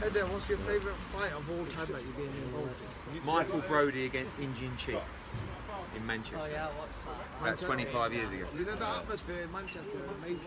Hey what's your favourite fight of all time that you've been involved in? Michael Brodie against In-Jin Chi in Manchester. Oh yeah, I watched that. About 25 years ago. You know the atmosphere in Manchester, amazing.